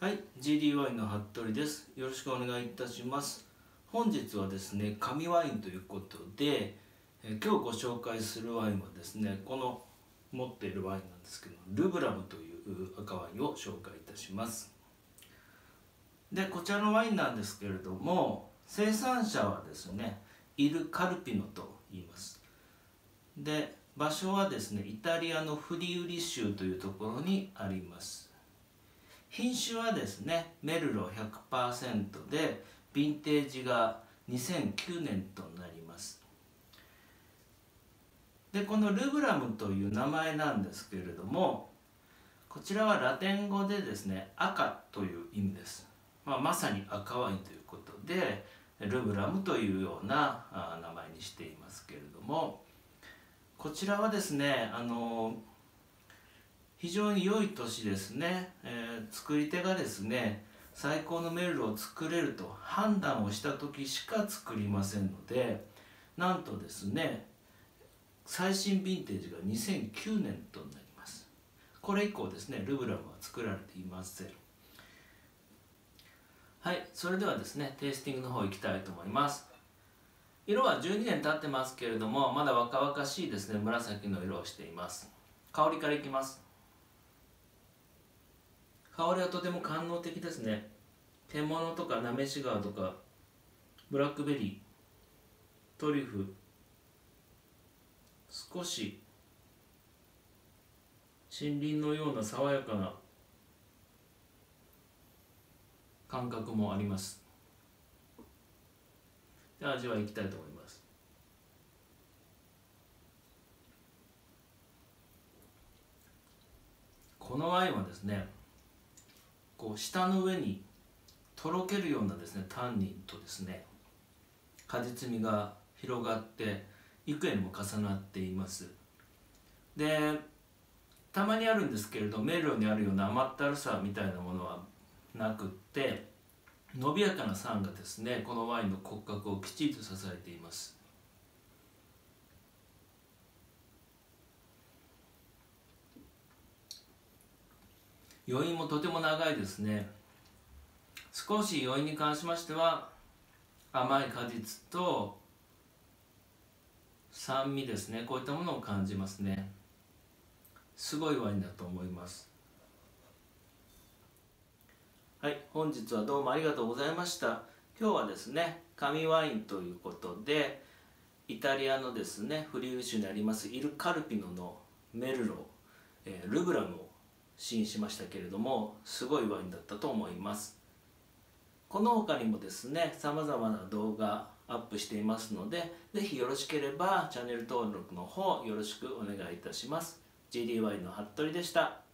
はい GDY の服部です。よろしくお願いいたします。本日はですね紙ワインということでえ今日ご紹介するワインはですねこの持っているワインなんですけどルブラムという赤ワインを紹介いたします。でこちらのワインなんですけれども生産者はですねイル・カルピノと言います。で場所はですねイタリアのフリウリ州というところにあります。品種はですねメルロ100%でヴィンテージが2009年となります。でこのルブラムという名前なんですけれどもこちらはラテン語でですね赤という意味です、まあ、まさに赤ワインということでルブラムというような名前にしていますけれどもこちらはですねあの非常に良い年ですね、えー、作り手がですね最高のメールを作れると判断をした時しか作りませんのでなんとですね最新ヴィンテージが2009年となります。これ以降ですねルブラムは作られていません。はいそれではですねテイスティングの方行きたいと思います。色は12年経ってますけれどもまだ若々しいですね紫の色をしています。香りからいきます。香りはとても官能的ですね。獣とかなめし川とかブラックベリートリュフ少し森林のような爽やかな感覚もあります。で味はいきたいと思います。このワインはですねこう舌の上にとろけるようなですねタンニンとですね果実味が広がって幾重にも重なっています。でたまにあるんですけれどメロにあるような甘ったるさみたいなものはなくって伸びやかな酸がですねこのワインの骨格をきちんと支えています。余韻もとても長いですね。少し余韻に関しましては甘い果実と酸味ですね。こういったものを感じますね。すごいワインだと思います。はい本日はどうもありがとうございました。今日はですね紙ワインということでイタリアのですねフリウ州にありますイル・カルピノのメルロ、えー、ルブラムを試飲しましたけれどもすごいワインだったと思います。この他にもですね様々な動画アップしていますので是非よろしければチャンネル登録の方よろしくお願いいたします。GDY の服部でした。